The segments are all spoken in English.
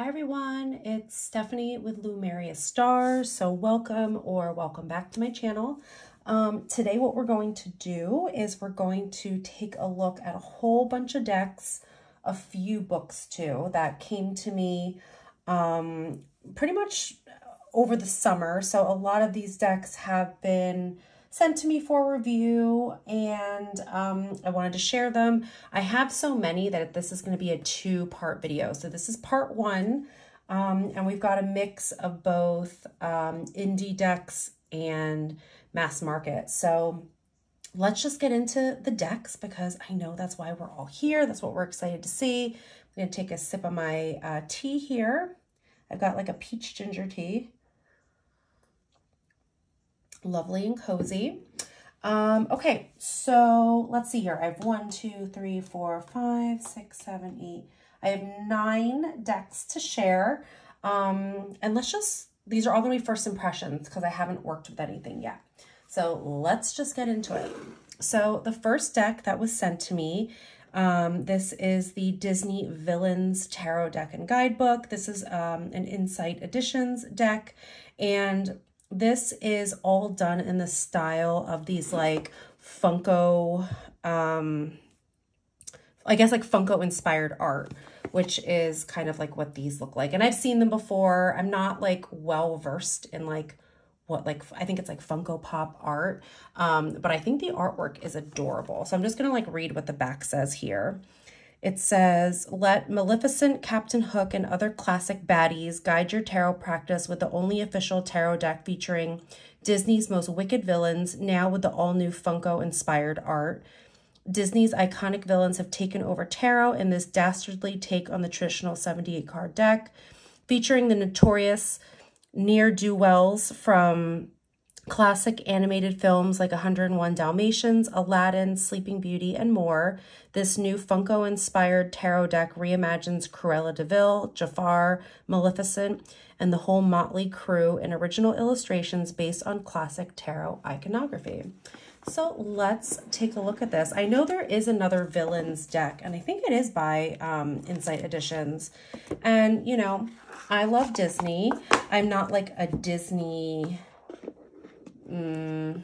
Hi everyone, it's Stephanie with Lumeria Stars. So welcome or welcome back to my channel. Um, today what we're going to do is we're going to take a look at a whole bunch of decks, a few books too, that came to me um, pretty much over the summer. So a lot of these decks have been sent to me for review and um, I wanted to share them. I have so many that this is going to be a two-part video. So this is part one um, and we've got a mix of both um, indie decks and mass market. So let's just get into the decks because I know that's why we're all here. That's what we're excited to see. I'm going to take a sip of my uh, tea here. I've got like a peach ginger tea lovely and cozy. Um, okay, so let's see here. I have one, two, three, four, five, six, seven, eight. I have nine decks to share. Um, and let's just, these are all to be first impressions because I haven't worked with anything yet. So let's just get into it. So the first deck that was sent to me, um, this is the Disney Villains Tarot Deck and Guidebook. This is um, an Insight Editions deck. And this is all done in the style of these like Funko, um, I guess like Funko inspired art, which is kind of like what these look like. And I've seen them before. I'm not like well versed in like what like, I think it's like Funko Pop art. Um, but I think the artwork is adorable. So I'm just to like read what the back says here. It says, let Maleficent, Captain Hook, and other classic baddies guide your tarot practice with the only official tarot deck featuring Disney's most wicked villains, now with the all-new Funko-inspired art. Disney's iconic villains have taken over tarot in this dastardly take on the traditional 78-card deck, featuring the notorious ne'er-do-wells from classic animated films like 101 Dalmatians, Aladdin, Sleeping Beauty, and more, this new Funko-inspired tarot deck reimagines Cruella de Vil, Jafar, Maleficent, and the whole motley crew in original illustrations based on classic tarot iconography. So let's take a look at this. I know there is another villains deck, and I think it is by um, Insight Editions. And, you know, I love Disney. I'm not like a Disney mm,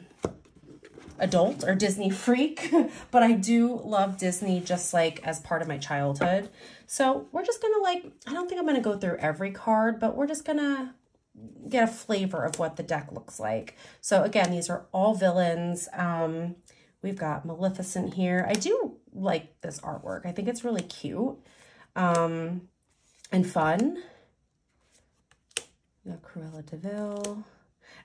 adult or Disney freak, but I do love Disney just like as part of my childhood. So we're just going to like, I don't think I'm going to go through every card, but we're just going to get a flavor of what the deck looks like. So again, these are all villains. Um, we've got Maleficent here. I do like this artwork. I think it's really cute um, and fun. Got Cruella de Vil.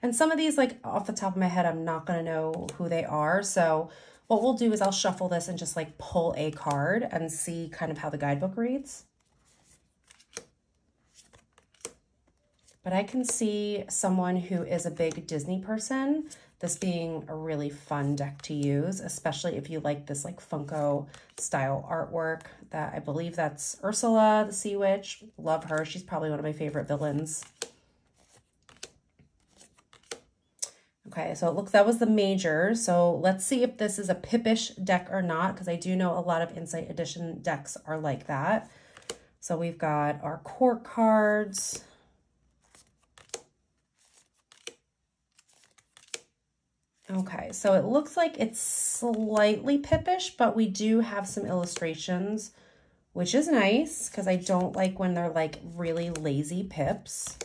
And some of these, like off the top of my head, I'm not going to know who they are. So what we'll do is I'll shuffle this and just like pull a card and see kind of how the guidebook reads. But I can see someone who is a big Disney person, this being a really fun deck to use, especially if you like this like Funko style artwork that I believe that's Ursula, the Sea Witch. Love her. She's probably one of my favorite villains. Okay, so it looks, that was the major. So let's see if this is a Pippish deck or not, because I do know a lot of Insight Edition decks are like that. So we've got our court cards. Okay, so it looks like it's slightly Pippish, but we do have some illustrations, which is nice because I don't like when they're like really lazy pips.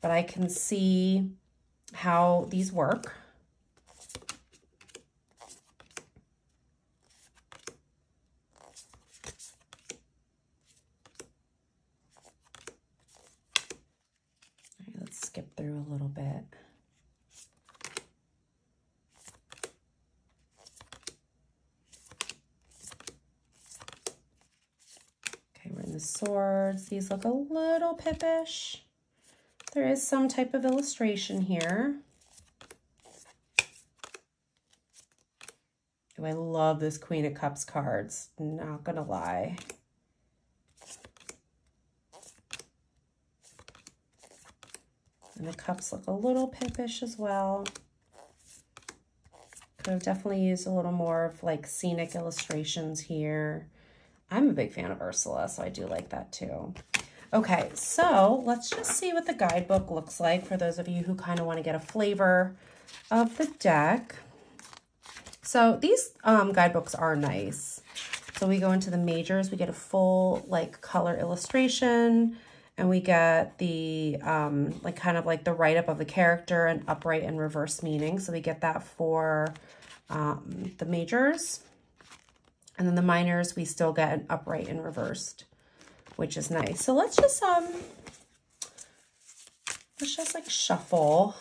But I can see how these work. Let's skip through a little bit. Okay, we're in the swords. These look a little pippish. There is some type of illustration here. Oh, I love this Queen of Cups cards, not gonna lie. And the cups look a little pippish as well. Could have definitely used a little more of like scenic illustrations here. I'm a big fan of Ursula, so I do like that too. Okay, so let's just see what the guidebook looks like for those of you who kind of want to get a flavor of the deck. So these um, guidebooks are nice. So we go into the majors, we get a full like color illustration and we get the um, like kind of like the write-up of the character and upright and reverse meaning. So we get that for um, the majors. And then the minors, we still get an upright and reversed, which is nice. So let's just, um, let's just like shuffle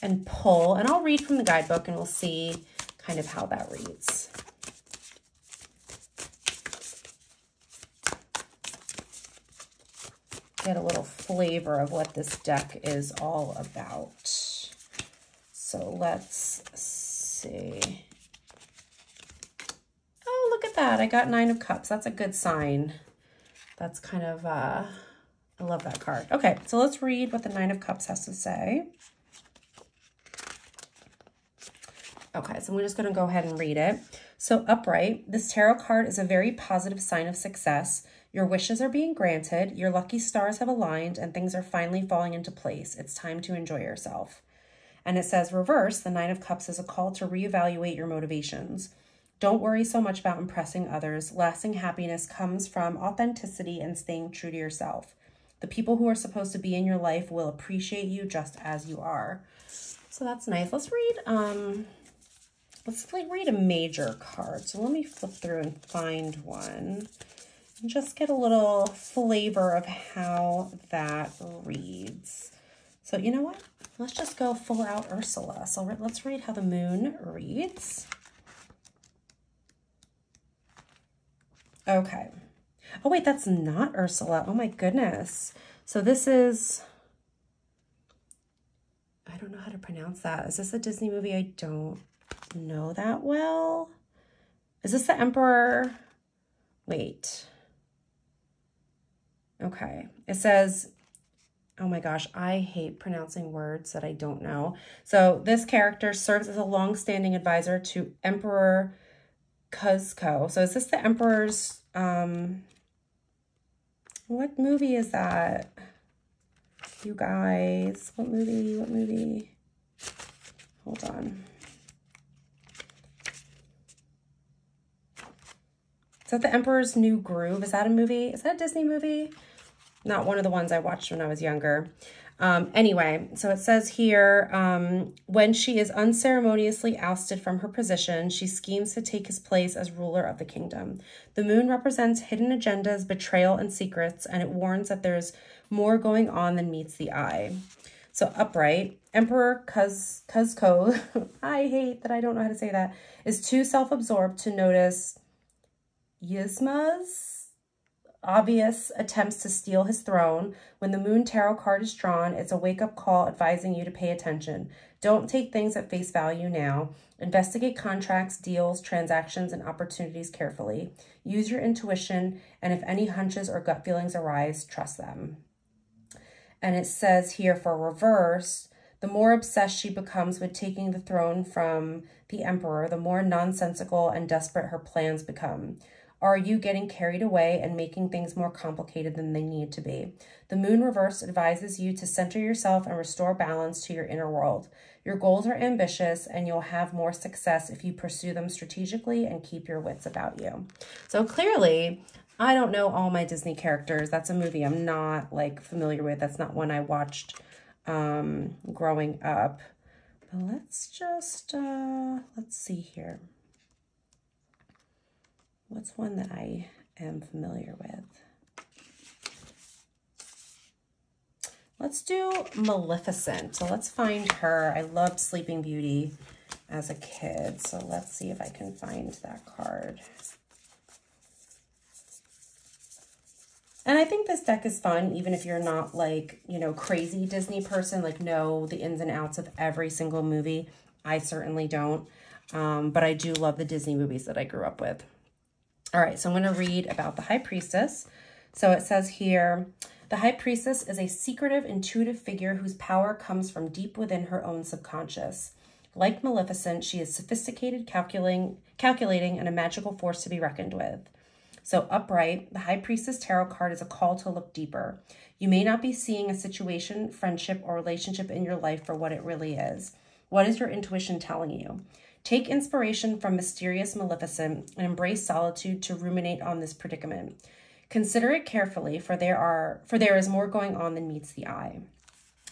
and pull. And I'll read from the guidebook and we'll see kind of how that reads. Get a little flavor of what this deck is all about. So let's see. Oh, look at that. I got nine of cups. That's a good sign. That's kind of, uh, I love that card. Okay, so let's read what the nine of cups has to say. Okay, so I'm just going to go ahead and read it. So upright, this tarot card is a very positive sign of success. Your wishes are being granted, your lucky stars have aligned, and things are finally falling into place. It's time to enjoy yourself. And it says reverse, the Nine of Cups is a call to reevaluate your motivations. Don't worry so much about impressing others. Lasting happiness comes from authenticity and staying true to yourself. The people who are supposed to be in your life will appreciate you just as you are. So that's nice. Let's read um let's read a major card. So let me flip through and find one and just get a little flavor of how that reads. So you know what? Let's just go full out Ursula. So let's read how the moon reads. Okay. Oh, wait, that's not Ursula. Oh, my goodness. So this is, I don't know how to pronounce that. Is this a Disney movie? I don't know that well. Is this the Emperor? Wait. Okay. It says, oh my gosh, I hate pronouncing words that I don't know. So this character serves as a long-standing advisor to Emperor Kuzco. So is this the Emperor's, um, what movie is that? You guys, what movie, what movie? Hold on. Is that the Emperor's New Groove? Is that a movie? Is that a Disney movie? not one of the ones I watched when I was younger. Um, anyway, so it says here, um, when she is unceremoniously ousted from her position, she schemes to take his place as ruler of the kingdom. The moon represents hidden agendas, betrayal, and secrets, and it warns that there's more going on than meets the eye. So upright, Emperor Kuz, Kuzco, I hate that I don't know how to say that, is too self-absorbed to notice Yzma's obvious attempts to steal his throne. When the Moon Tarot card is drawn, it's a wake-up call advising you to pay attention. Don't take things at face value now. Investigate contracts, deals, transactions, and opportunities carefully. Use your intuition, and if any hunches or gut feelings arise, trust them. And it says here for reverse, the more obsessed she becomes with taking the throne from the emperor, the more nonsensical and desperate her plans become. Are you getting carried away and making things more complicated than they need to be? The moon reverse advises you to center yourself and restore balance to your inner world. Your goals are ambitious and you'll have more success if you pursue them strategically and keep your wits about you. So clearly, I don't know all my Disney characters. That's a movie I'm not like familiar with. That's not one I watched um, growing up. But let's just, uh, let's see here. What's one that I am familiar with? Let's do Maleficent. So let's find her. I loved Sleeping Beauty as a kid. So let's see if I can find that card. And I think this deck is fun, even if you're not like, you know, crazy Disney person, like know the ins and outs of every single movie. I certainly don't. Um, but I do love the Disney movies that I grew up with. All right, so I'm going to read about the High Priestess. So it says here, the High Priestess is a secretive, intuitive figure whose power comes from deep within her own subconscious. Like Maleficent, she is sophisticated, calculating, calculating, and a magical force to be reckoned with. So upright, the High Priestess Tarot card is a call to look deeper. You may not be seeing a situation, friendship, or relationship in your life for what it really is. What is your intuition telling you? Take inspiration from mysterious Maleficent and embrace solitude to ruminate on this predicament. Consider it carefully, for there are for there is more going on than meets the eye.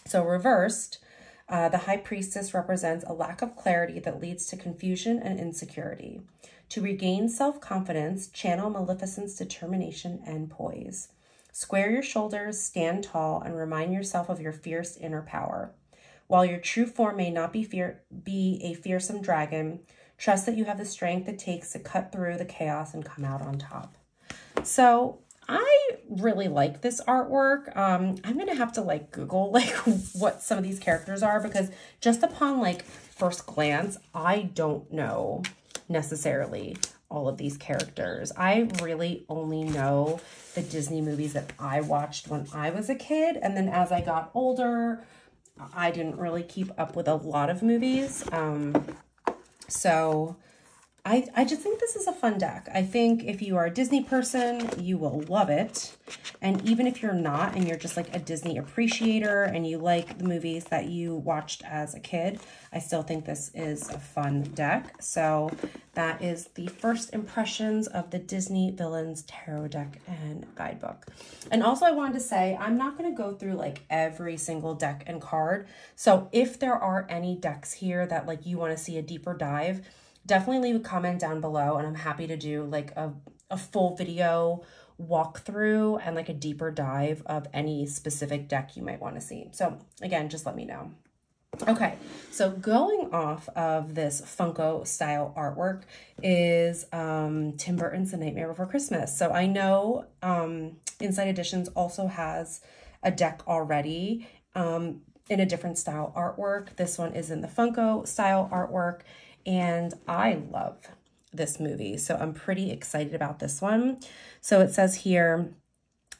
So reversed, uh, the high priestess represents a lack of clarity that leads to confusion and insecurity. To regain self-confidence, channel Maleficent's determination and poise. Square your shoulders, stand tall, and remind yourself of your fierce inner power. While your true form may not be, fear, be a fearsome dragon, trust that you have the strength it takes to cut through the chaos and come out on top. So I really like this artwork. Um, I'm going to have to like Google like what some of these characters are because just upon like first glance, I don't know necessarily all of these characters. I really only know the Disney movies that I watched when I was a kid. And then as I got older, I didn't really keep up with a lot of movies. Um, so I, I just think this is a fun deck. I think if you are a Disney person, you will love it. And even if you're not and you're just like a Disney appreciator and you like the movies that you watched as a kid, I still think this is a fun deck. So that is the first impressions of the Disney Villains Tarot deck and guidebook. And also I wanted to say, I'm not going to go through like every single deck and card. So if there are any decks here that like you want to see a deeper dive, definitely leave a comment down below and I'm happy to do like a, a full video walkthrough and like a deeper dive of any specific deck you might want to see. So again, just let me know. Okay, so going off of this Funko style artwork is um, Tim Burton's The Nightmare Before Christmas. So I know um, Insight Editions also has a deck already um, in a different style artwork. This one is in the Funko style artwork and I love this movie. So I'm pretty excited about this one. So it says here,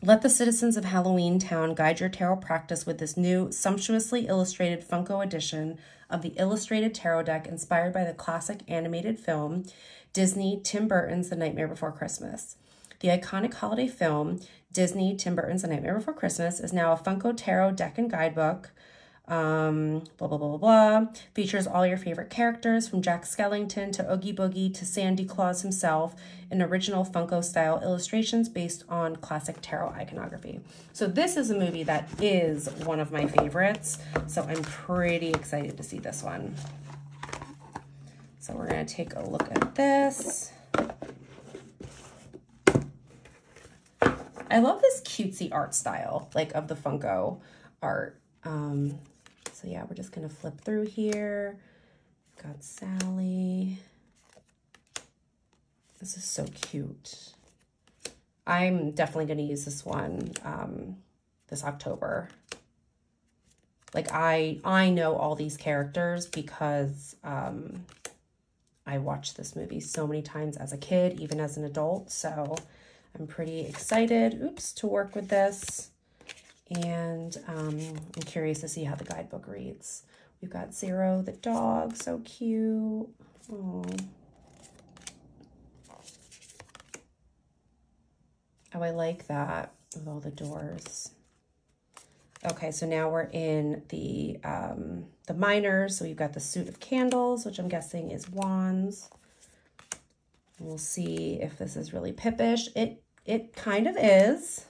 let the citizens of Halloween Town guide your tarot practice with this new, sumptuously illustrated Funko edition of the Illustrated Tarot deck inspired by the classic animated film Disney Tim Burton's The Nightmare Before Christmas. The iconic holiday film, Disney Tim Burton's The Nightmare Before Christmas, is now a Funko Tarot deck and guidebook um, blah, blah, blah, blah, blah. Features all your favorite characters from Jack Skellington to Oogie Boogie to Sandy Claus himself in original Funko style illustrations based on classic tarot iconography. So this is a movie that is one of my favorites. So I'm pretty excited to see this one. So we're going to take a look at this. I love this cutesy art style, like of the Funko art. Um, so yeah, we're just to flip through here. Got Sally. This is so cute. I'm definitely to use this one um, this October. Like I, I know all these characters because um, I watched this movie so many times as a kid, even as an adult. So I'm pretty excited, oops, to work with this. And um, I'm curious to see how the guidebook reads. We've got Zero, the dog, so cute. Oh. Oh, I like that with all the doors. Okay, so now we're in the um, the minors. So we've got the suit of candles, which I'm guessing is wands. We'll see if this is really pippish. It it kind of is.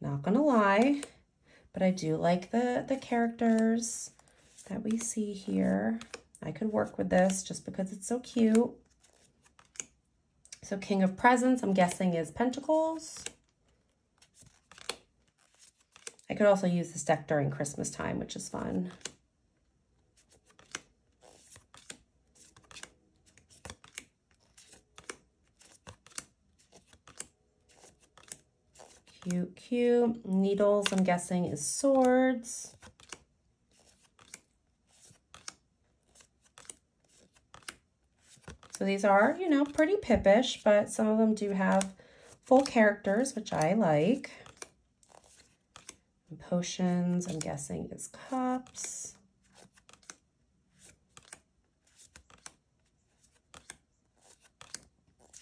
Not gonna lie, but I do like the, the characters that we see here. I could work with this just because it's so cute. So King of Presents, I'm guessing is Pentacles. I could also use this deck during Christmas time, which is fun. Cute, cute. Needles, I'm guessing, is swords. So these are, you know, pretty pippish, but some of them do have full characters, which I like. And potions, I'm guessing, is cups.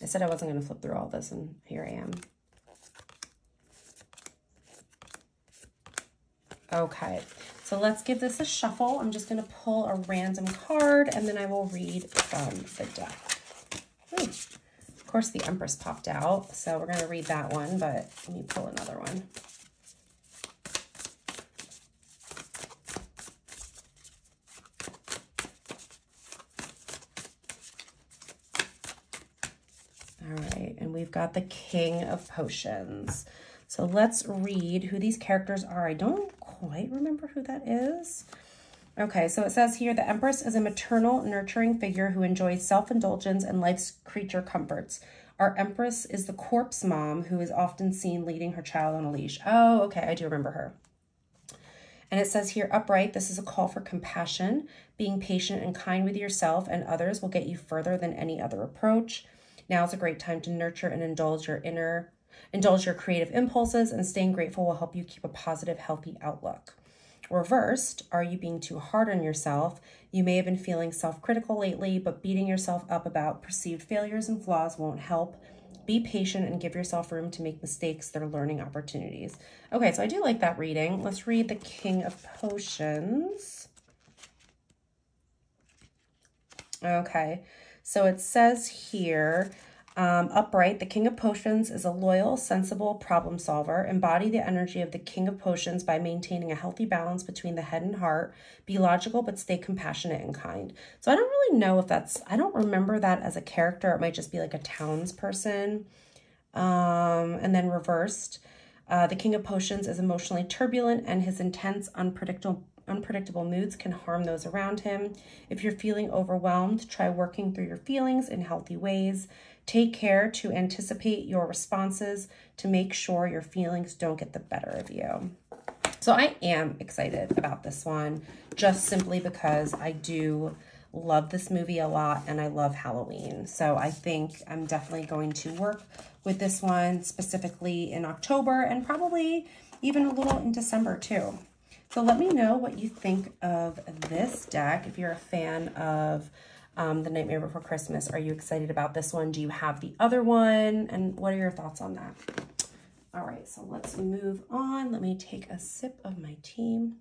I said I wasn't going to flip through all this, and here I am. Okay, so let's give this a shuffle. I'm just going to pull a random card, and then I will read from the deck. Ooh. Of course, the Empress popped out, so we're going to read that one, but let me pull another one. All right, and we've got the King of Potions. So let's read who these characters are. I don't quite remember who that is. Okay, so it says here, the Empress is a maternal, nurturing figure who enjoys self-indulgence and life's creature comforts. Our Empress is the corpse mom who is often seen leading her child on a leash. Oh, okay, I do remember her. And it says here, upright, this is a call for compassion. Being patient and kind with yourself and others will get you further than any other approach. Now is a great time to nurture and indulge your inner, indulge your creative impulses, and staying grateful will help you keep a positive, healthy outlook. Reversed, are you being too hard on yourself? You may have been feeling self critical lately, but beating yourself up about perceived failures and flaws won't help. Be patient and give yourself room to make mistakes that are learning opportunities. Okay, so I do like that reading. Let's read the King of Potions. Okay, so it says here, um, upright, the King of Potions is a loyal, sensible problem solver. Embody the energy of the King of Potions by maintaining a healthy balance between the head and heart. Be logical, but stay compassionate and kind. So I don't really know if that's, I don't remember that as a character. It might just be like a townsperson. Um, and then reversed, uh, the King of Potions is emotionally turbulent and his intense, unpredictable Unpredictable moods can harm those around him. If you're feeling overwhelmed, try working through your feelings in healthy ways. Take care to anticipate your responses to make sure your feelings don't get the better of you. So I am excited about this one just simply because I do love this movie a lot and I love Halloween. So I think I'm definitely going to work with this one specifically in October and probably even a little in December too. So let me know what you think of this deck. If you're a fan of um, The Nightmare Before Christmas, are you excited about this one? Do you have the other one? And what are your thoughts on that? All right, so let's move on. Let me take a sip of my tea.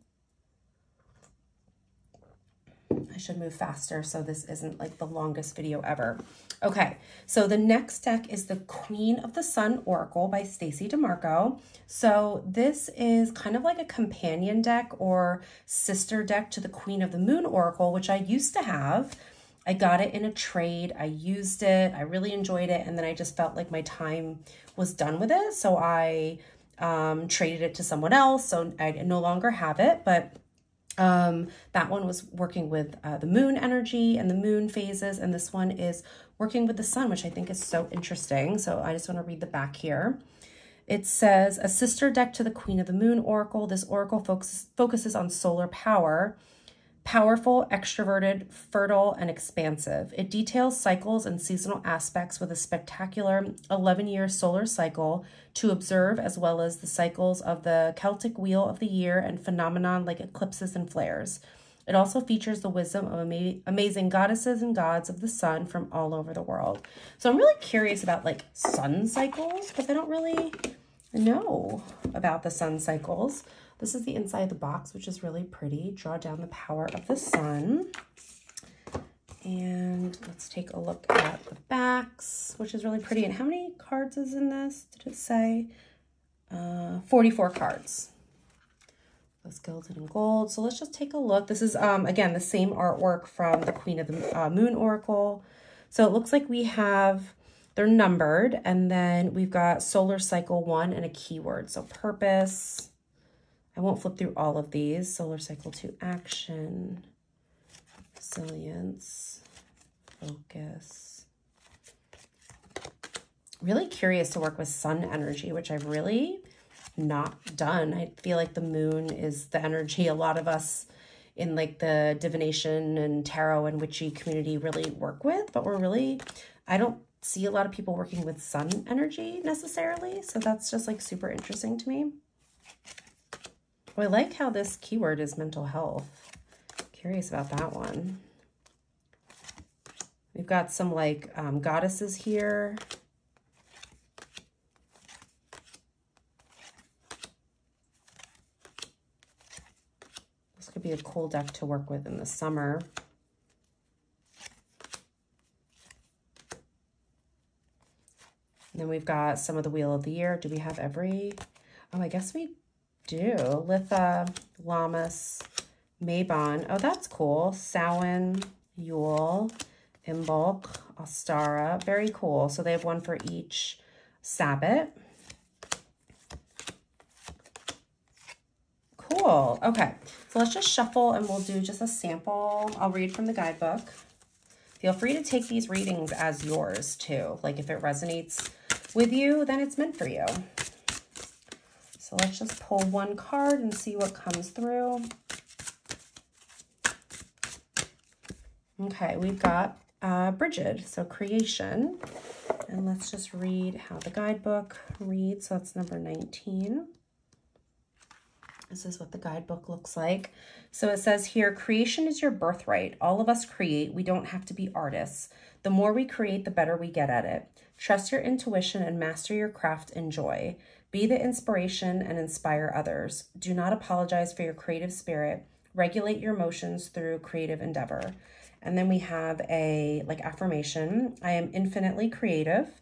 I should move faster so this isn't like the longest video ever. Okay, so the next deck is the Queen of the Sun Oracle by Stacey DeMarco. So this is kind of like a companion deck or sister deck to the Queen of the Moon Oracle, which I used to have. I got it in a trade. I used it. I really enjoyed it. And then I just felt like my time was done with it. So I um, traded it to someone else. So I no longer have it, but um, that one was working with uh, the moon energy and the moon phases, and this one is working with the sun, which I think is so interesting. So I just want to read the back here. It says, a sister deck to the Queen of the Moon Oracle. This oracle focuses, focuses on solar power Powerful, extroverted, fertile, and expansive. It details cycles and seasonal aspects with a spectacular 11 year solar cycle to observe, as well as the cycles of the Celtic wheel of the year and phenomenon like eclipses and flares. It also features the wisdom of ama amazing goddesses and gods of the sun from all over the world. So I'm really curious about like sun cycles because I don't really know about the sun cycles. This is the inside of the box, which is really pretty. Draw down the power of the sun. And let's take a look at the backs, which is really pretty. And how many cards is in this? Did it say? Uh, 44 cards. Those gilded in gold. So let's just take a look. This is, um, again, the same artwork from the Queen of the uh, Moon Oracle. So it looks like we have, they're numbered, and then we've got solar cycle one and a keyword. So purpose, I won't flip through all of these. Solar cycle two action, resilience, focus. Really curious to work with sun energy, which I've really not done. I feel like the moon is the energy a lot of us in like the divination and tarot and witchy community really work with, but we're really, I don't see a lot of people working with sun energy necessarily. So that's just like super interesting to me. Well, I like how this keyword is mental health. Curious about that one. We've got some like um, goddesses here. This could be a cool deck to work with in the summer. And then we've got some of the Wheel of the Year. Do we have every? Oh, I guess we do. Litha, Lammas, Mabon. Oh, that's cool. Samhain, Yule, Imbolc, Ostara. Very cool. So they have one for each Sabbat. Cool. Okay. So let's just shuffle and we'll do just a sample. I'll read from the guidebook. Feel free to take these readings as yours too. Like if it resonates with you, then it's meant for you. So let's just pull one card and see what comes through. Okay, we've got uh, Brigid, so creation. And let's just read how the guidebook reads. So that's number 19. This is what the guidebook looks like. So it says here, creation is your birthright. All of us create. We don't have to be artists. The more we create, the better we get at it. Trust your intuition and master your craft in joy. Be the inspiration and inspire others. Do not apologize for your creative spirit. Regulate your emotions through creative endeavor. And then we have a like affirmation. I am infinitely creative.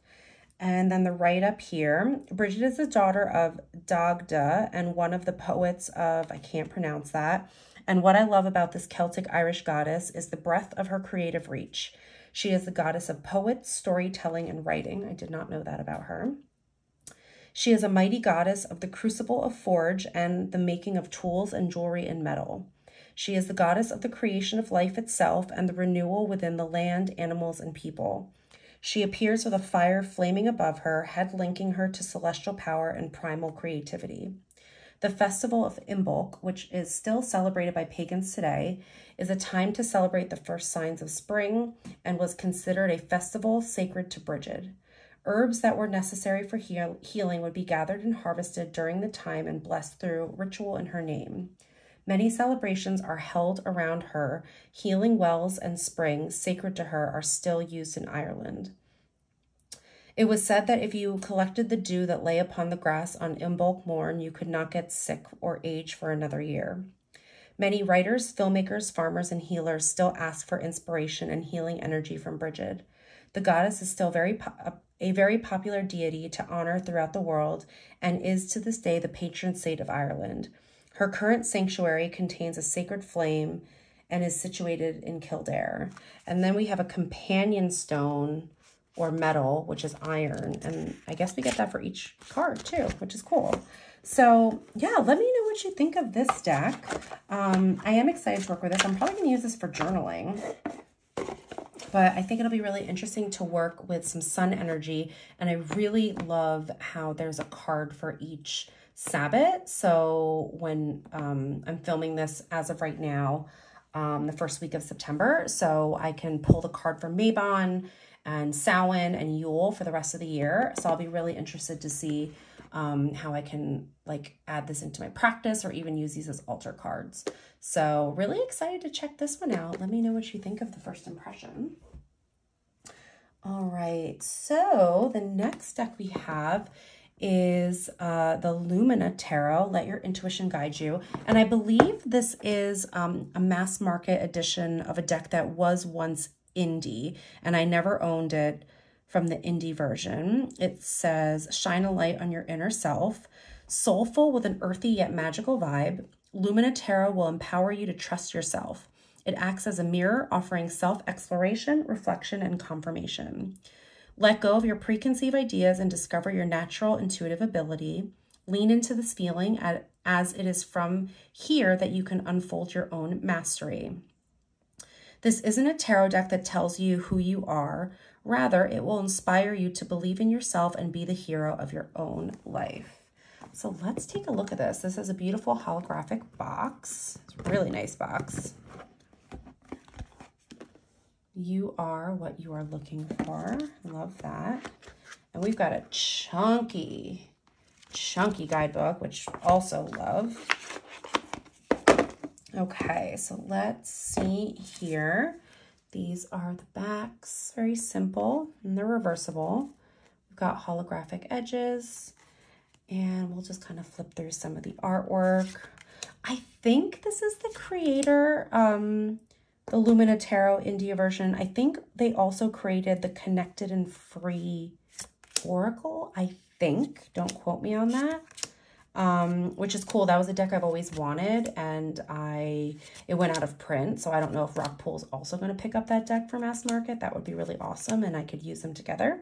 And then the right up here, Brigid is the daughter of Dagda and one of the poets of, I can't pronounce that. And what I love about this Celtic Irish goddess is the breadth of her creative reach. She is the goddess of poets, storytelling, and writing. I did not know that about her. She is a mighty goddess of the crucible of forge and the making of tools and jewelry and metal. She is the goddess of the creation of life itself and the renewal within the land, animals, and people. She appears with a fire flaming above her, head linking her to celestial power and primal creativity. The festival of Imbolc, which is still celebrated by pagans today, is a time to celebrate the first signs of spring and was considered a festival sacred to Brigid. Herbs that were necessary for heal healing would be gathered and harvested during the time and blessed through ritual in her name. Many celebrations are held around her. Healing wells and springs sacred to her are still used in Ireland. It was said that if you collected the dew that lay upon the grass on Imbolc morn, you could not get sick or age for another year. Many writers, filmmakers, farmers, and healers still ask for inspiration and healing energy from Brigid. The goddess is still very a very popular deity to honor throughout the world and is to this day the patron saint of Ireland. Her current sanctuary contains a sacred flame and is situated in Kildare. And then we have a companion stone or metal, which is iron. And I guess we get that for each card too, which is cool. So yeah, let me know what you think of this deck. Um, I am excited to work with this. I'm probably to use this for journaling. But I think it'll be really interesting to work with some sun energy. And I really love how there's a card for each Sabbat. So when um, I'm filming this as of right now, um, the first week of September, so I can pull the card for Mabon and Samhain and Yule for the rest of the year. So I'll be really interested to see um, how I can like add this into my practice or even use these as altar cards. So really excited to check this one out. Let me know what you think of the first impression. All right, so the next deck we have is uh, the Lumina Tarot, Let Your Intuition Guide You. And I believe this is um, a mass market edition of a deck that was once indie, and I never owned it from the indie version. It says, shine a light on your inner self, soulful with an earthy yet magical vibe. Lumina Tarot will empower you to trust yourself. It acts as a mirror, offering self-exploration, reflection, and confirmation. Let go of your preconceived ideas and discover your natural intuitive ability. Lean into this feeling as it is from here that you can unfold your own mastery. This isn't a tarot deck that tells you who you are. Rather, it will inspire you to believe in yourself and be the hero of your own life. So let's take a look at this. This is a beautiful holographic box. It's a really nice box. You are what you are looking for. Love that. And we've got a chunky, chunky guidebook, which also love. Okay, so let's see here. These are the backs, very simple, and they're reversible. We've got holographic edges, and we'll just kind of flip through some of the artwork. I think this is the creator, um, the Lumina Tarot indie version. I think they also created the Connected and Free Oracle, I think. Don't quote me on that. Um, which is cool. That was a deck I've always wanted, and I it went out of print, so I don't know if Rockpool is also going to pick up that deck for mass market. That would be really awesome, and I could use them together.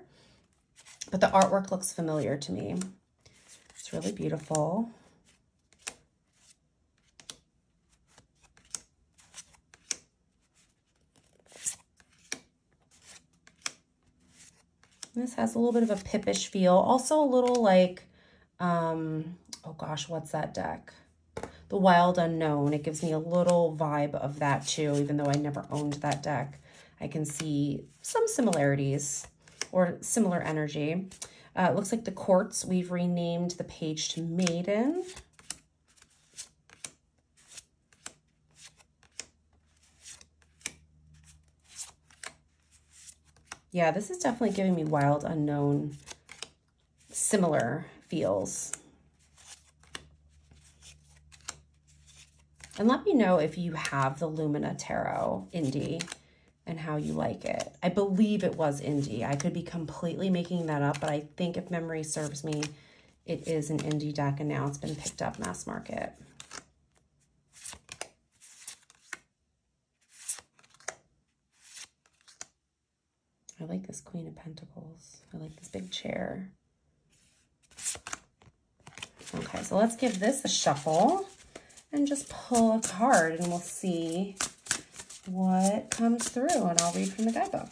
But the artwork looks familiar to me. It's really beautiful. This has a little bit of a pippish feel. Also a little like, um, oh gosh, what's that deck? The Wild Unknown. It gives me a little vibe of that too, even though I never owned that deck. I can see some similarities or similar energy. Uh, it looks like the courts, we've renamed the page to Maiden. Yeah, this is definitely giving me wild, unknown, similar feels. And let me know if you have the Lumina Tarot Indie and how you like it. I believe it was indie. I could be completely making that up, but I think if memory serves me, it is an indie deck and now it's been picked up mass market. I like this Queen of Pentacles. I like this big chair. Okay, so let's give this a shuffle and just pull a card and we'll see what comes through and I'll read from the guidebook.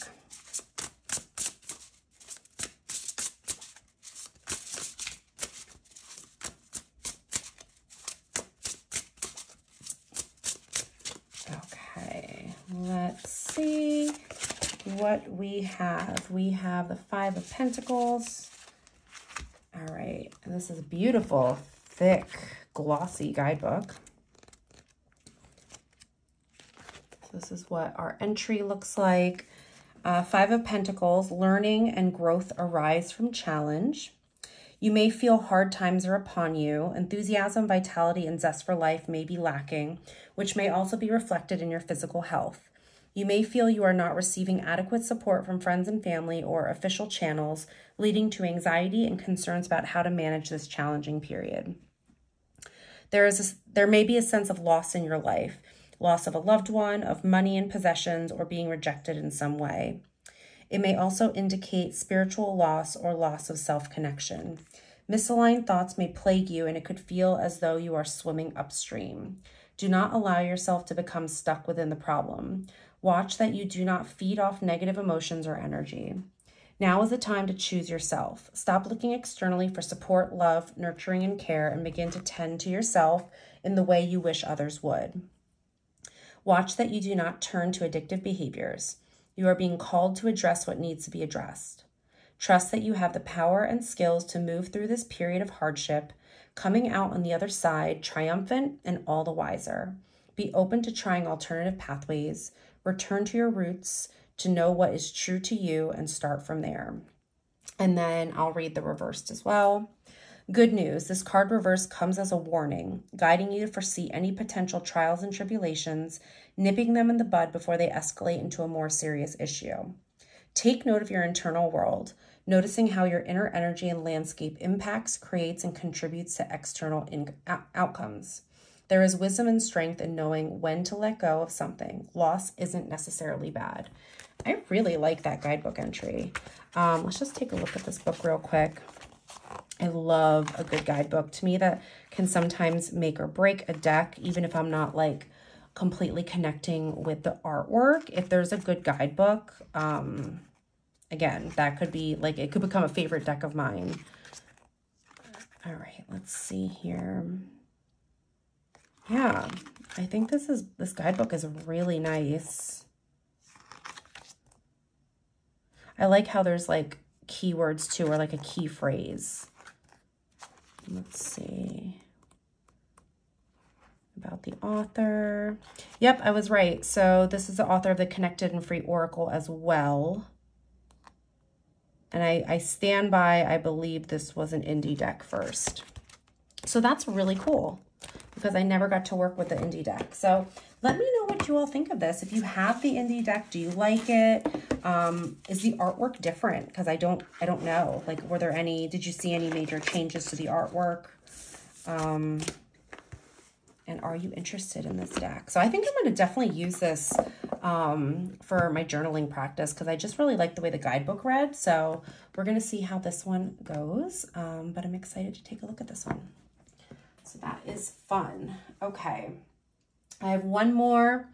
Okay, let's see what we have. We have the Five of Pentacles. All right, this is a beautiful, thick, glossy guidebook. This is what our entry looks like. Uh, Five of Pentacles, learning and growth arise from challenge. You may feel hard times are upon you. Enthusiasm, vitality, and zest for life may be lacking, which may also be reflected in your physical health. You may feel you are not receiving adequate support from friends and family or official channels, leading to anxiety and concerns about how to manage this challenging period. There, is a, there may be a sense of loss in your life loss of a loved one, of money and possessions, or being rejected in some way. It may also indicate spiritual loss or loss of self connection. Misaligned thoughts may plague you, and it could feel as though you are swimming upstream. Do not allow yourself to become stuck within the problem. Watch that you do not feed off negative emotions or energy. Now is the time to choose yourself. Stop looking externally for support, love, nurturing, and care, and begin to tend to yourself in the way you wish others would. Watch that you do not turn to addictive behaviors. You are being called to address what needs to be addressed. Trust that you have the power and skills to move through this period of hardship, coming out on the other side triumphant and all the wiser. Be open to trying alternative pathways. Return to your roots to know what is true to you and start from there. And then I'll read the reversed as well. Good news, this card reverse comes as a warning, guiding you to foresee any potential trials and tribulations, nipping them in the bud before they escalate into a more serious issue. Take note of your internal world, noticing how your inner energy and landscape impacts, creates, and contributes to external outcomes. There is wisdom and strength in knowing when to let go of something. Loss isn't necessarily bad. I really like that guidebook entry. Um, let's just take a look at this book real quick. I love a good guidebook. To me, that can sometimes make or break a deck, even if I'm not like completely connecting with the artwork. If there's a good guidebook, um, again, that could be like, it could become a favorite deck of mine. All right, let's see here. Yeah, I think this is, this guidebook is really nice. I like how there's like keywords too, or like a key phrase. Let's see. About the author. Yep, I was right. So this is the author of the Connected and Free Oracle as well. And I, I stand by, I believe this was an indie deck first. So that's really cool. because I never got to work with the indie deck. So let me know what you all think of this. If you have the indie deck, do you like it? Um, is the artwork different? Because I don't, I don't know. Like, were there any, did you see any major changes to the artwork? Um, and are you interested in this deck? So I think I'm going to definitely use this um, for my journaling practice because I just really like the way the guidebook read. So we're going to see how this one goes, um, but I'm excited to take a look at this one. So that is fun. Okay. I have one more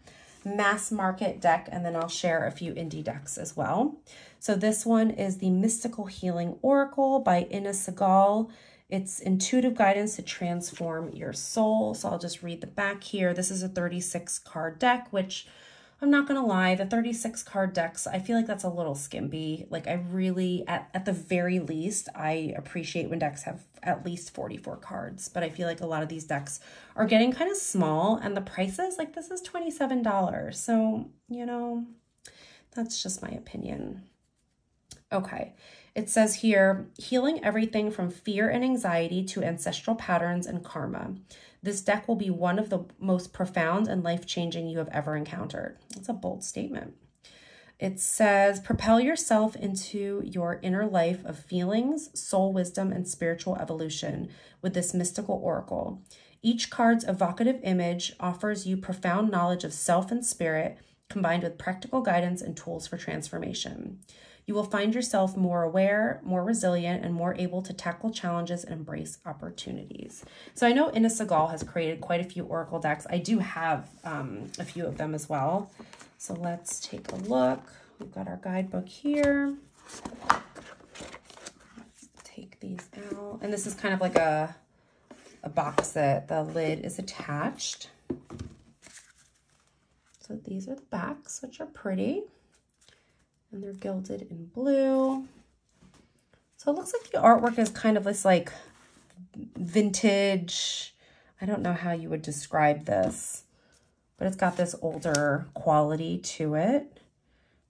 mass market deck and then I'll share a few indie decks as well. So this one is the Mystical Healing Oracle by Inna Segal. It's intuitive guidance to transform your soul. So I'll just read the back here. This is a 36 card deck, which I'm not going to lie, the 36 card decks, I feel like that's a little skimpy. Like I really, at, at the very least, I appreciate when decks have at least 44 cards, but I feel like a lot of these decks are getting kind of small and the prices, like this is $27. So, you know, that's just my opinion. Okay, it says here, healing everything from fear and anxiety to ancestral patterns and karma. This deck will be one of the most profound and life-changing you have ever encountered. That's a bold statement. It says, propel yourself into your inner life of feelings, soul wisdom, and spiritual evolution with this mystical oracle. Each card's evocative image offers you profound knowledge of self and spirit, combined with practical guidance and tools for transformation. You will find yourself more aware, more resilient, and more able to tackle challenges and embrace opportunities. So I know Inna Segal has created quite a few Oracle decks. I do have um, a few of them as well. So let's take a look. We've got our guidebook here. Let's take these out. And this is kind of like a, a box that the lid is attached. So these are the backs, which are pretty and they're gilded in blue. So it looks like the artwork is kind of this like vintage, I don't know how you would describe this, but it's got this older quality to it.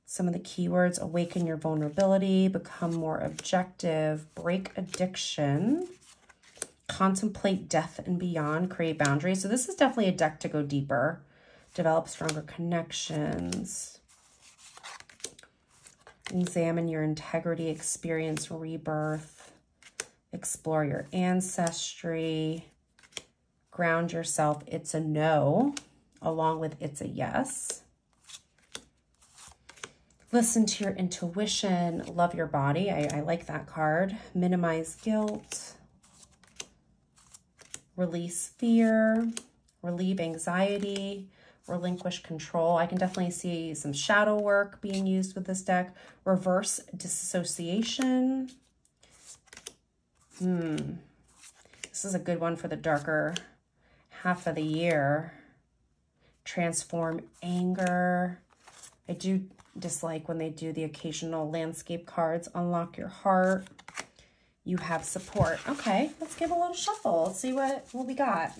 Some of the keywords, awaken your vulnerability, become more objective, break addiction, contemplate death and beyond, create boundaries. So this is definitely a deck to go deeper, develop stronger connections, Examine your integrity, experience rebirth, explore your ancestry, ground yourself. It's a no, along with it's a yes. Listen to your intuition, love your body. I, I like that card. Minimize guilt, release fear, relieve anxiety, relinquish control. I can definitely see some shadow work being used with this deck. Reverse dissociation. Hmm. This is a good one for the darker half of the year. Transform anger. I do dislike when they do the occasional landscape cards. Unlock your heart. You have support. Okay, let's give a little shuffle. Let's see what, what we got.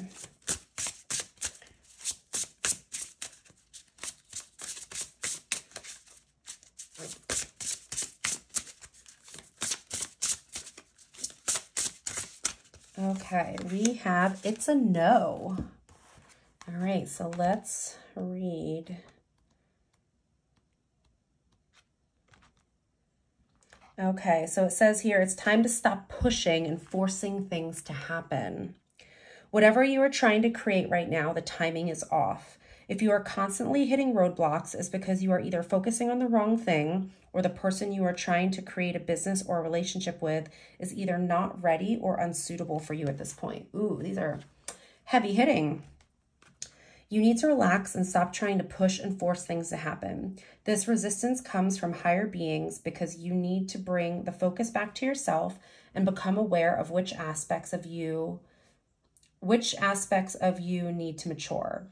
Okay, we have It's a No. All right, so let's read. Okay, so it says here, it's time to stop pushing and forcing things to happen. Whatever you are trying to create right now, the timing is off. If you are constantly hitting roadblocks, it's because you are either focusing on the wrong thing or the person you are trying to create a business or a relationship with is either not ready or unsuitable for you at this point. Ooh, these are heavy hitting. You need to relax and stop trying to push and force things to happen. This resistance comes from higher beings because you need to bring the focus back to yourself and become aware of which aspects of you which aspects of you need to mature.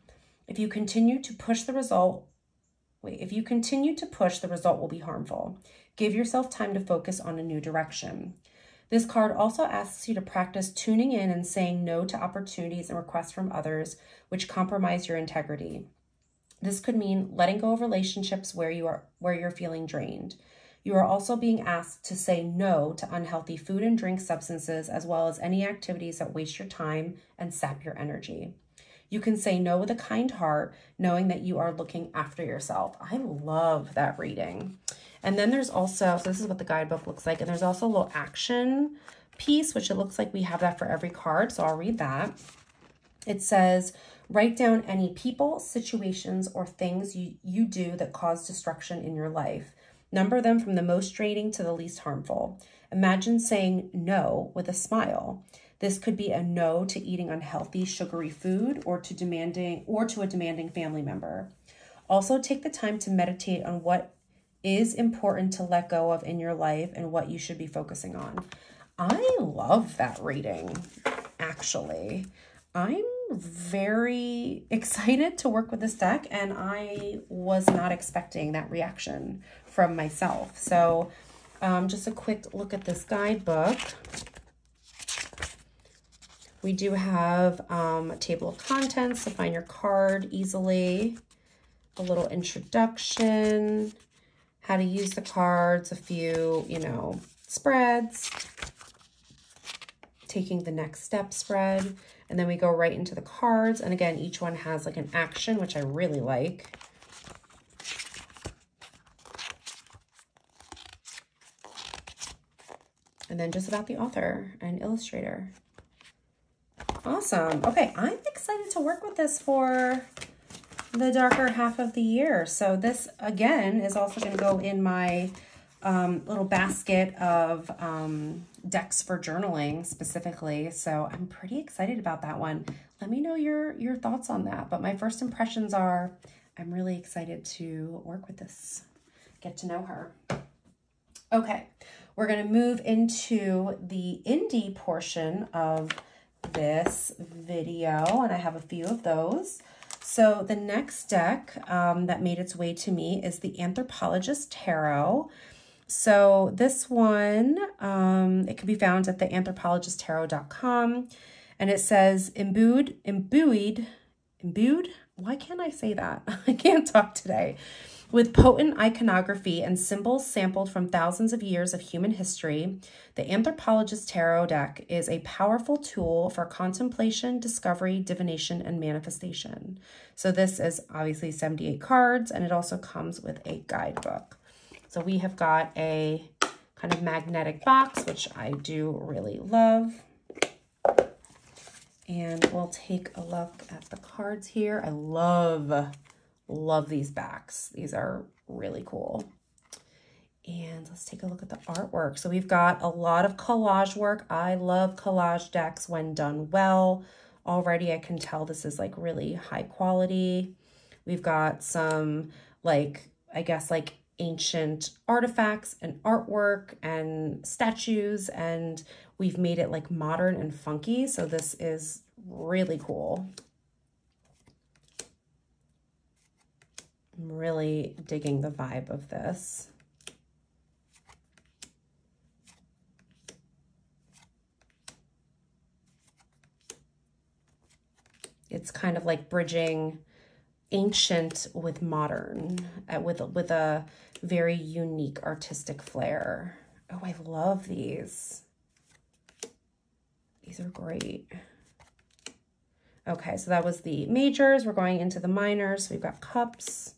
If you continue to push the result, if you continue to push, the result will be harmful. Give yourself time to focus on a new direction. This card also asks you to practice tuning in and saying no to opportunities and requests from others which compromise your integrity. This could mean letting go of relationships where you are where you're feeling drained. You are also being asked to say no to unhealthy food and drink substances as well as any activities that waste your time and sap your energy. You can say no with a kind heart, knowing that you are looking after yourself. I love that reading. And then there's also, so this is what the guidebook looks like, and there's also a little action piece, which it looks like we have that for every card, so I'll read that. It says, write down any people, situations, or things you, you do that cause destruction in your life. Number them from the most draining to the least harmful. Imagine saying no with a smile. This could be a no to eating unhealthy, sugary food or to demanding or to a demanding family member. Also, take the time to meditate on what is important to let go of in your life and what you should be focusing on. I love that reading, actually. I'm very excited to work with this deck, and I was not expecting that reaction from myself. So, um, just a quick look at this guidebook. We do have um, a table of contents to find your card easily, a little introduction, how to use the cards, a few, you know, spreads, taking the next step spread, and then we go right into the cards. And again, each one has like an action, which I really like. And then just about the author and illustrator. Awesome. Okay, I'm excited to work with this for the darker half of the year. So this, again, is also going to go in my um, little basket of um, decks for journaling specifically. So I'm pretty excited about that one. Let me know your, your thoughts on that. But my first impressions are I'm really excited to work with this, get to know her. Okay, we're going to move into the indie portion of this video, and I have a few of those. So the next deck um, that made its way to me is the Anthropologist Tarot. So this one, um, it can be found at the anthropologisttarot.com, and it says imbued, imbued, imbued. Why can't I say that? I can't talk today. With potent iconography and symbols sampled from thousands of years of human history, the Anthropologist Tarot deck is a powerful tool for contemplation, discovery, divination, and manifestation. So this is obviously 78 cards, and it also comes with a guidebook. So we have got a kind of magnetic box, which I do really love. And we'll take a look at the cards here. I love Love these backs. These are really cool. And let's take a look at the artwork. So we've got a lot of collage work. I love collage decks when done well. Already I can tell this is like really high quality. We've got some like, I guess like ancient artifacts and artwork and statues and we've made it like modern and funky. So this is really cool. I'm really digging the vibe of this. It's kind of like bridging ancient with modern, uh, with, with a very unique artistic flair. Oh, I love these. These are great. Okay, so that was the majors. We're going into the minors. So we've got cups.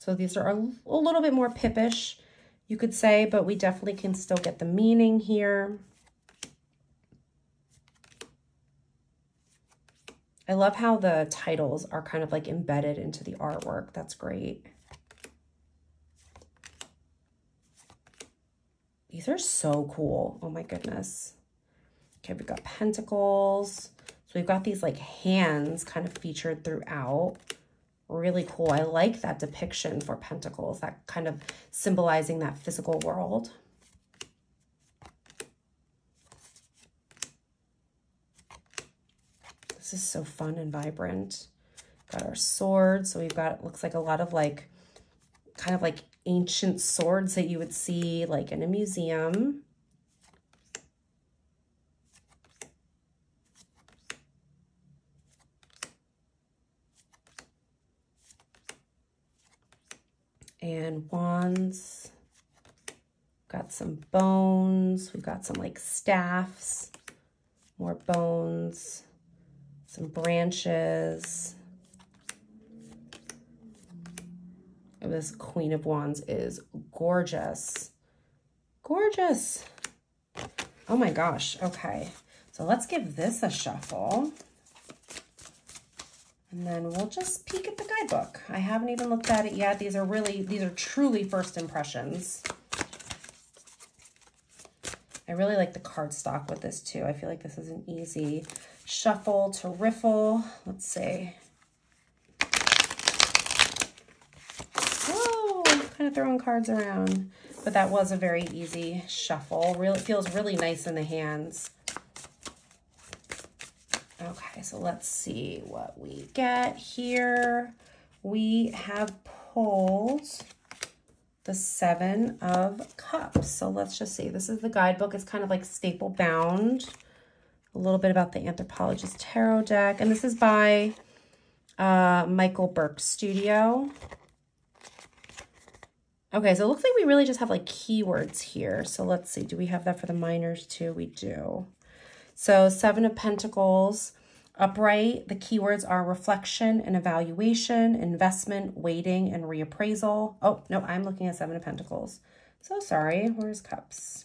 So these are a, little bit more pippish, you could say, but we definitely can still get the meaning here. I love how the titles are kind of like embedded into the artwork. That's great. These are so cool. Oh my goodness. Okay, we've got pentacles. So we've got these like hands kind of featured throughout really cool. I like that depiction for pentacles, that kind of symbolizing that physical world. This is so fun and vibrant. Got our swords. So we've got, it looks like a lot of like, kind of like ancient swords that you would see like in a museum. And wands. Got some bones. We've got some like staffs. more bones, some branches. This Queen of Wands is gorgeous. Gorgeous. Oh my gosh. Okay. So let's give this a shuffle. And then we'll just peek at the guidebook. I haven't even looked at it yet. These are really, these are truly first impressions. I really like the cardstock with this too. I feel like this is an easy shuffle to riffle. Let's see. Kind of throwing cards around. But that was a very easy shuffle. Really feels really nice in the hands. Okay, so let's see what we get here. We have pulled the Seven of Cups. So let's just see. This is the guidebook. It's kind of like staple bound. A little bit about the Anthropologist Tarot deck. And this is by uh, Michael Burke Studio. Okay, so it looks like we really just have like keywords here. So let's see. Do we have that for the minors too? We do. So Seven of Pentacles. Upright, the keywords are reflection and evaluation, investment, waiting, and reappraisal. Oh, no, I'm looking at Seven of Pentacles. So sorry, where's Cups?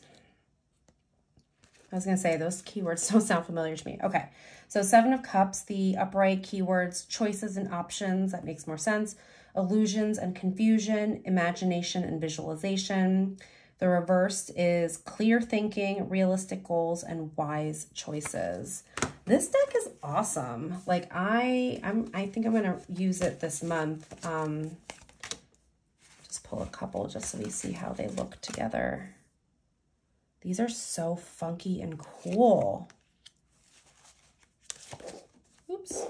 I was going to say, those keywords don't sound familiar to me. Okay, so Seven of Cups, the upright keywords, choices and options, that makes more sense. Illusions and confusion, imagination and visualization. The reverse is clear thinking, realistic goals, and wise choices. This deck is awesome. Like I, I'm, I think I'm gonna use it this month. Um, just pull a couple just so we see how they look together. These are so funky and cool. Oops.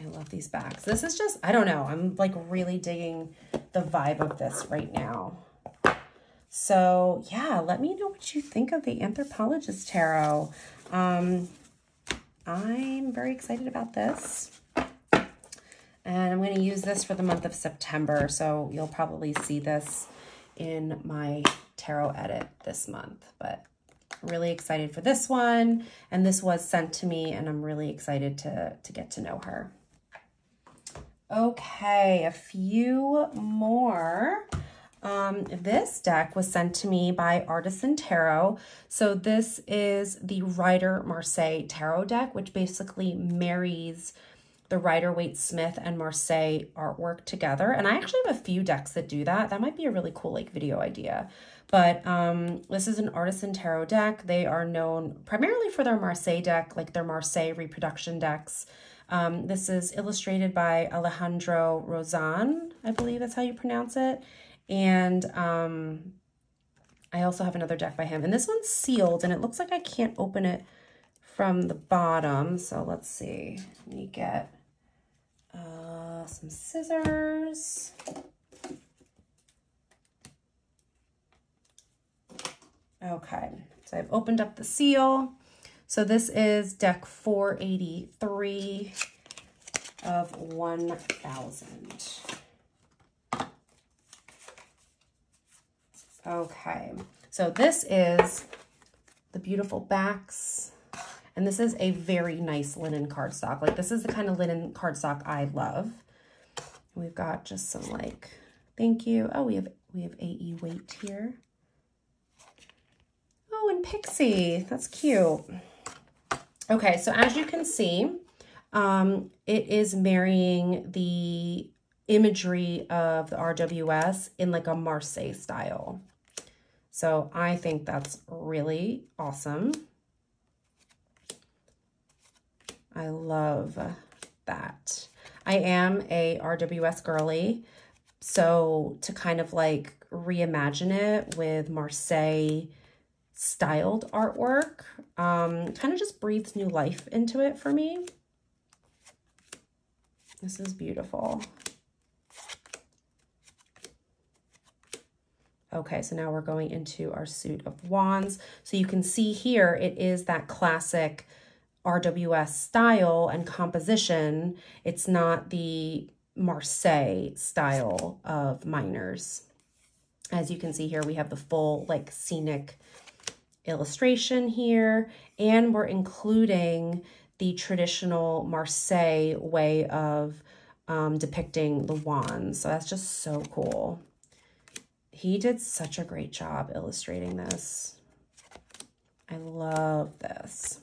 I love these bags. This is just, I don't know. I'm like really digging the vibe of this right now. So yeah, let me know what you think of the Anthropologist Tarot. Um, I'm very excited about this. And I'm going to use this for the month of September. So you'll probably see this in my tarot edit this month. But really excited for this one. And this was sent to me and I'm really excited to, to get to know her. Okay, a few more. Um, this deck was sent to me by Artisan Tarot. So this is the Rider Marseille Tarot deck, which basically marries the Rider Waite Smith and Marseille artwork together. And I actually have a few decks that do that. That might be a really cool like video idea. But um, this is an Artisan Tarot deck. They are known primarily for their Marseille deck, like their Marseille reproduction decks. Um, this is illustrated by Alejandro Rozan, I believe that's how you pronounce it. And um, I also have another deck by him. And this one's sealed, and it looks like I can't open it from the bottom. So let's see. Let me get uh, some scissors. Okay, so I've opened up the seal. So this is deck 483 of 1000. Okay, so this is the beautiful backs. And this is a very nice linen cardstock. Like this is the kind of linen cardstock I love. We've got just some like, thank you. Oh, we have, we have AE Waite here. Oh, and Pixie, that's cute. Okay, so as you can see, um, it is marrying the imagery of the RWS in like a Marseille style. So I think that's really awesome. I love that. I am a RWS girly, so to kind of like reimagine it with Marseille styled artwork, um, kind of just breathes new life into it for me. This is beautiful. Okay, so now we're going into our suit of wands. So you can see here, it is that classic RWS style and composition. It's not the Marseille style of minors. As you can see here, we have the full like scenic illustration here, and we're including the traditional Marseille way of um, depicting the wands. So that's just so cool. He did such a great job illustrating this. I love this.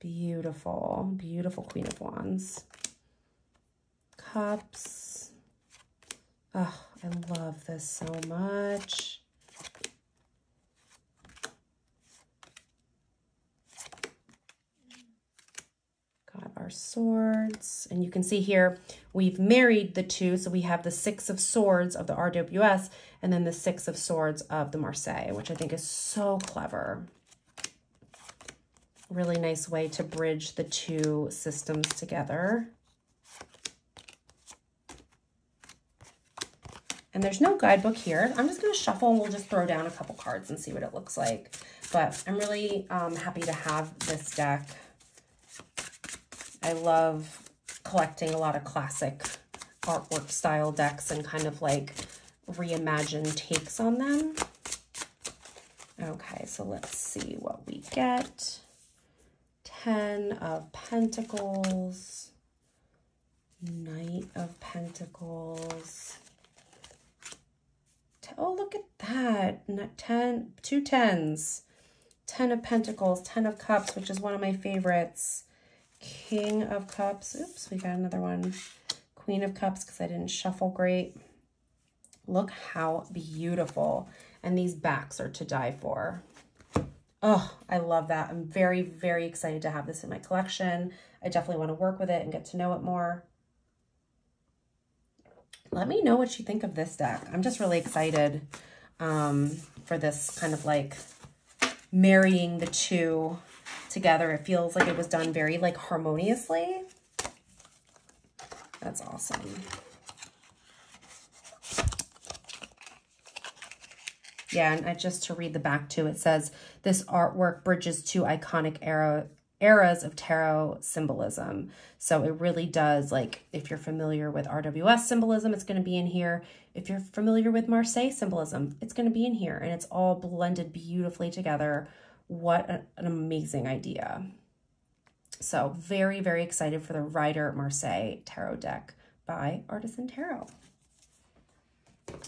Beautiful, beautiful Queen of Wands. Cups. Oh, I love this so much. Got our swords. And you can see here, we've married the two. So we have the six of swords of the RWS and then the six of swords of the Marseille, which I think is so clever. Really nice way to bridge the two systems together. And there's no guidebook here. I'm just going to shuffle and we'll just throw down a couple cards and see what it looks like. But I'm really um, happy to have this deck. I love collecting a lot of classic artwork style decks and kind of like reimagined takes on them. Okay, so let's see what we get. Ten of Pentacles, Knight of Pentacles, Oh, look at that. Ten, two tens. Ten of Pentacles, Ten of Cups, which is one of my favorites. King of Cups. Oops, we got another one. Queen of Cups, because I didn't shuffle great. Look how beautiful. And these backs are to die for. Oh, I love that. I'm very, very excited to have this in my collection. I definitely want to work with it and get to know it more let me know what you think of this deck. I'm just really excited um, for this kind of like marrying the two together. It feels like it was done very like harmoniously. That's awesome. Yeah, and I, just to read the back too, it says, this artwork bridges two iconic era, eras of tarot symbolism. So it really does, like, if you're familiar with RWS symbolism, it's going to be in here. If you're familiar with Marseille symbolism, it's going to be in here. And it's all blended beautifully together. What an amazing idea. So very, very excited for the Rider Marseille Tarot deck by Artisan Tarot.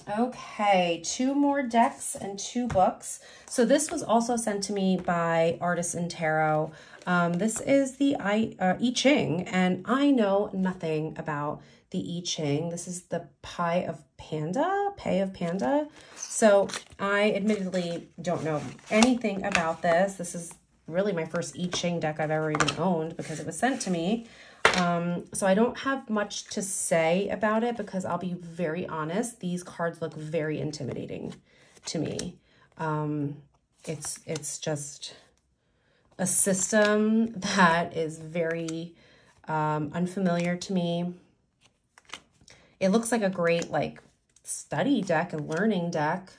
Okay, two more decks and two books. So this was also sent to me by Artisan Tarot. Um, this is the I, uh, I Ching, and I know nothing about the I Ching. This is the Pie of Panda, Pay of Panda. So I admittedly don't know anything about this. This is really my first I Ching deck I've ever even owned because it was sent to me. Um, so I don't have much to say about it because I'll be very honest, these cards look very intimidating to me. Um, it's, it's just a system that is very um, unfamiliar to me. It looks like a great like study deck and learning deck.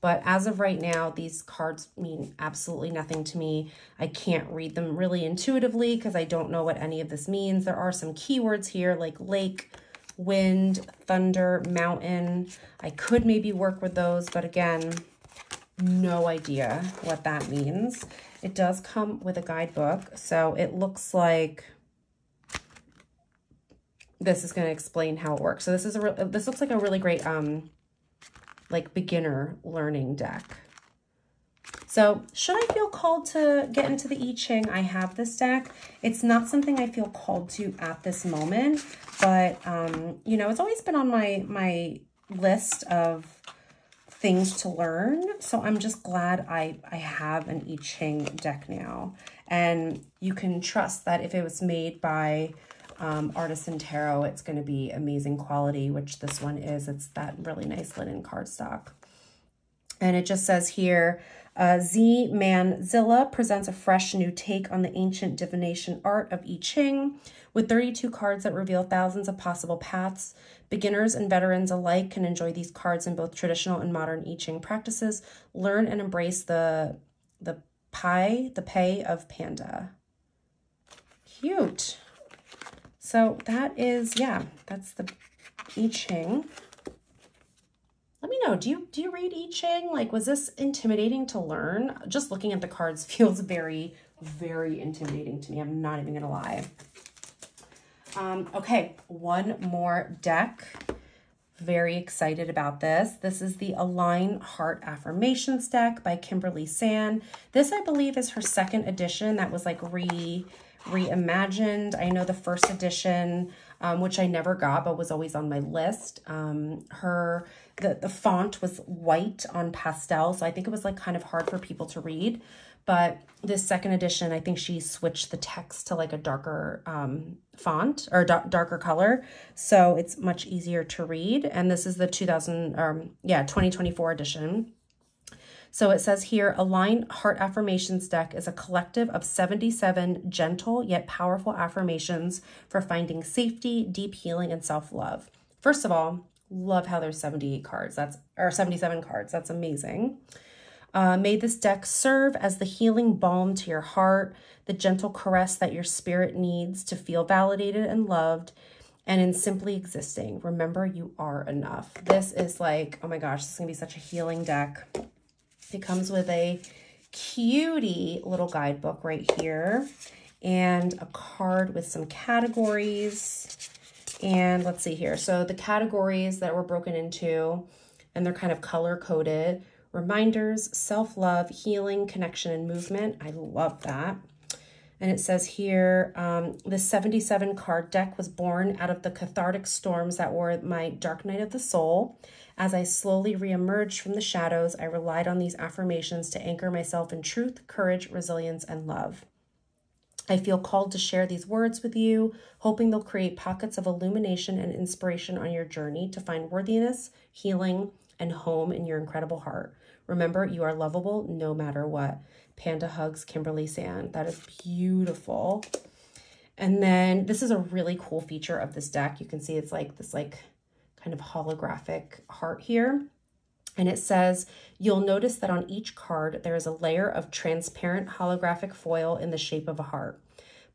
But as of right now, these cards mean absolutely nothing to me. I can't read them really intuitively because I don't know what any of this means. There are some keywords here like lake, wind, thunder, mountain. I could maybe work with those, but again, no idea what that means. It does come with a guidebook, so it looks like this is going to explain how it works. So this is a this looks like a really great um like beginner learning deck. So should I feel called to get into the I Ching, I have this deck. It's not something I feel called to at this moment, but um, you know, it's always been on my my list of things to learn. So I'm just glad I, I have an I Ching deck now. And you can trust that if it was made by um, Artisan Tarot, it's going to be amazing quality, which this one is. It's that really nice linen cardstock. And it just says here, uh, Z Manzilla presents a fresh new take on the ancient divination art of I Ching. With 32 cards that reveal thousands of possible paths, beginners and veterans alike can enjoy these cards in both traditional and modern I Ching practices. Learn and embrace the, the pie, the pay of panda. Cute. So that is, yeah, that's the I Ching. Let me know, do you do you read I Ching? Like, was this intimidating to learn? Just looking at the cards feels very, very intimidating to me. I'm not even gonna lie. Um, okay, one more deck. Very excited about this. This is the Align Heart Affirmations deck by Kimberly Sand. This, I believe, is her second edition that was like re reimagined. I know the first edition, um, which I never got, but was always on my list. Um, her the, the font was white on pastel, so I think it was like kind of hard for people to read. But this second edition, I think she switched the text to like a darker um, font or darker color. So it's much easier to read. And this is the 2000, um, yeah, 2024 edition. So it says here, Align Heart Affirmations deck is a collective of 77 gentle yet powerful affirmations for finding safety, deep healing, and self-love. First of all, love how there's 78 cards. That's or 77 cards. That's amazing. Uh, may this deck serve as the healing balm to your heart, the gentle caress that your spirit needs to feel validated and loved, and in simply existing. Remember, you are enough. This is like, oh my gosh, this is going to be such a healing deck. It comes with a cutie little guidebook right here and a card with some categories. And let's see here. So the categories that were broken into, and they're kind of color coded, reminders, self-love, healing, connection, and movement. I love that. And it says here, um, the 77 card deck was born out of the cathartic storms that were my dark night of the soul. As I slowly reemerged from the shadows, I relied on these affirmations to anchor myself in truth, courage, resilience, and love. I feel called to share these words with you, hoping they'll create pockets of illumination and inspiration on your journey to find worthiness, healing, and home in your incredible heart. Remember, you are lovable no matter what. Panda Hugs Kimberly Sand. That is beautiful. And then this is a really cool feature of this deck. You can see it's like this like kind of holographic heart here. And it says, you'll notice that on each card, there is a layer of transparent holographic foil in the shape of a heart.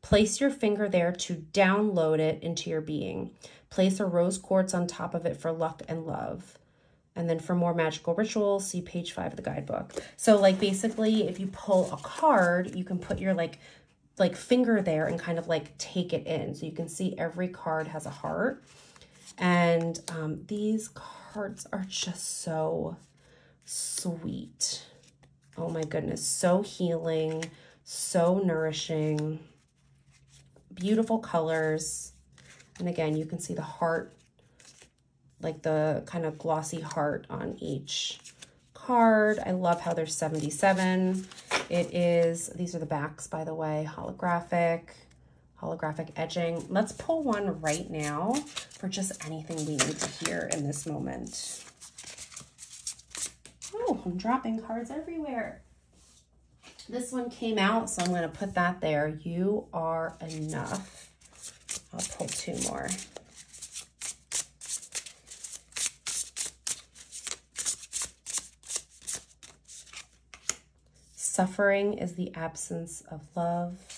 Place your finger there to download it into your being. Place a rose quartz on top of it for luck and love. And then for more magical rituals, see page five of the guidebook. So like basically if you pull a card, you can put your like like finger there and kind of like take it in. So you can see every card has a heart. And um, these cards are just so sweet. Oh my goodness, so healing, so nourishing, beautiful colors. And again, you can see the heart like the kind of glossy heart on each card. I love how there's 77. It is, these are the backs, by the way, holographic, holographic edging. Let's pull one right now for just anything we need to hear in this moment. Oh, I'm dropping cards everywhere. This one came out, so I'm going to put that there. You are enough. I'll pull two more. Suffering is the absence of love.